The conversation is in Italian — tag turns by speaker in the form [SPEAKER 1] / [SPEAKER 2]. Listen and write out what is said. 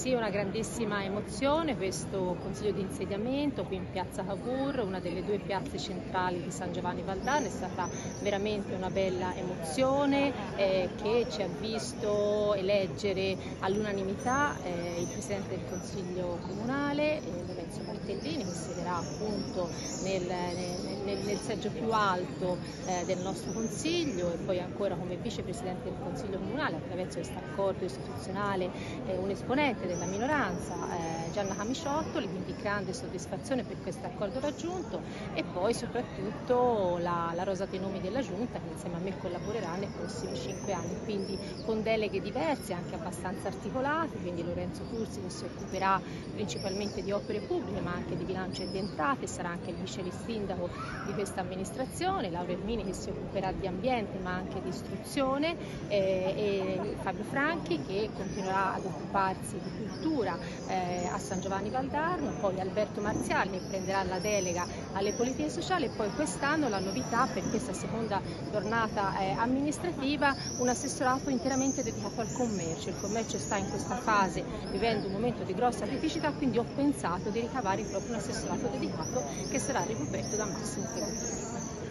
[SPEAKER 1] Sì, una grandissima emozione questo consiglio di insediamento qui in piazza Cavour, una delle due piazze centrali di San Giovanni Valdano, è stata veramente una bella emozione eh, che ci ha visto eleggere all'unanimità eh, il Presidente del Consiglio Comunale, eh, Lorenzo appunto nel, nel, nel, seggio più alto eh, del nostro Consiglio e poi ancora come Vicepresidente del Consiglio Comunale attraverso questo accordo istituzionale eh, un esponente della minoranza, eh, Gianna Camiciottoli, quindi grande soddisfazione per questo accordo raggiunto e poi soprattutto la, la rosa dei nomi della Giunta che insieme a me collaborerà nei prossimi cinque anni, quindi con deleghe diverse, anche abbastanza articolate, quindi Lorenzo Cursi che si occuperà principalmente di opere pubbliche ma anche di bilancio e di entrate, sarà anche il vice sindaco di questa amministrazione, Laura Ermini che si occuperà di ambiente ma anche di istruzione eh, e Fabio Franchi che continuerà ad occuparsi di cultura eh, a San Giovanni Valdarno, poi Alberto Marziali che prenderà la delega alle politiche sociali e poi quest'anno la novità per questa seconda giornata eh, amministrativa un assessorato interamente dedicato al commercio. Il commercio sta in questa fase vivendo un momento di grossa criticità, quindi ho pensato di ricavare proprio un assessorato dedicato che sarà ricoperto da Massimo Ferrucchi.